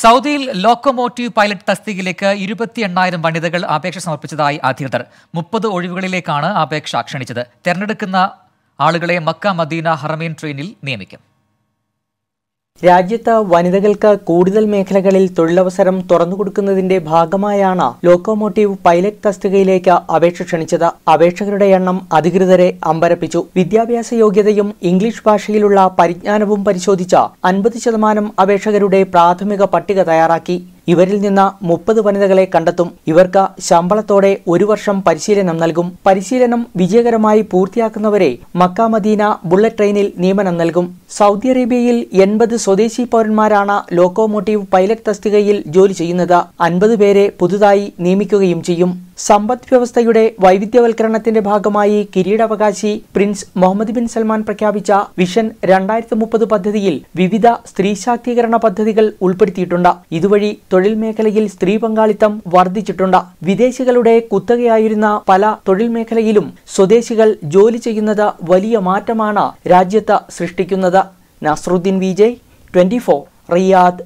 സൗദിയിൽ locomotive pilot തസ്തികയിലേക്ക് ഇരുപത്തി എണ്ണായിരം വനിതകൾ അപേക്ഷ സമർപ്പിച്ചതായി അധികൃതർ. മുപ്പത് ഒഴിവുകളിലേക്കാണ് അപേക്ഷ ക്ഷണിച്ചത്. തെരഞ്ഞെടുക്കുന്ന ആളുകളെ മക്ക മദീന ഹറമീൻ ട്രെയിനിൽ നിയമിക്കും. രാജ്യത്ത് വനിതകൾക്ക് കൂടുതൽ മേഖലകളിൽ തൊഴിലവസരം തുറന്നുകൊടുക്കുന്നതിന്റെ ഭാഗമായാണ് ലോക്കോമോട്ടീവ് പൈലറ്റ് തസ്തികയിലേക്ക് അപേക്ഷ ക്ഷണിച്ചത്. അപേക്ഷകരുടെ എണ്ണം അധികൃതരെ അമ്പരപ്പിച്ചു. വിദ്യാഭ്യാസ യോഗ്യതയും ഇംഗ്ലീഷ് ഭാഷയിലുള്ള പരിജ്ഞാനവും പരിശോധിച്ച അൻപത് ശതമാനം അപേക്ഷകരുടെ പ്രാഥമിക പട്ടിക തയ്യാറാക്കി. ഇവരിൽ നിന്ന് മുപ്പത് വനിതകളെ കണ്ടെത്തും. ഇവർക്ക് ശമ്പളത്തോടെ ഒരു വർഷം പരിശീലനം നൽകും. പരിശീലനം വിജയകരമായി പൂർത്തിയാക്കുന്നവരെ മക്ക മദീന ബുള്ളറ്റ് ട്രെയിനിൽ നിയമനം നൽകും. സൗദി അറേബ്യയിൽ എൺപത് സ്വദേശി പൗരന്മാരാണ് ലോക്കോമോട്ടീവ് പൈലറ്റ് തസ്തികയിൽ ജോലി ചെയ്യുന്നത്. അൻപത് പേരെ പുതുതായി നിയമിക്കുകയും ചെയ്യും. സമ്പദ് വ്യവസ്ഥയുടെ വൈവിധ്യവൽക്കരണത്തിന്റെ ഭാഗമായി കിരീടാവകാശി പ്രിൻസ് മുഹമ്മദ് ബിൻ സൽമാൻ പ്രഖ്യാപിച്ച വിഷൻ രണ്ടായിരത്തി മുപ്പത് പദ്ധതിയിൽ വിവിധ സ്ത്രീ ശാക്തീകരണ പദ്ധതികൾ ഉൾപ്പെടുത്തിയിട്ടുണ്ട്. ഇതുവഴി തൊഴിൽ മേഖലയിൽ സ്ത്രീ പങ്കാളിത്തം വർദ്ധിച്ചിട്ടുണ്ട്. വിദേശികളുടെ കുത്തകയായിരുന്ന പല തൊഴിൽ മേഖലയിലും സ്വദേശികൾ ജോലി ചെയ്യുന്നത് വലിയ മാറ്റമാണ് രാജ്യത്ത് സൃഷ്ടിക്കുന്നത്. Nasaruddin Vijay twenty Riyadh.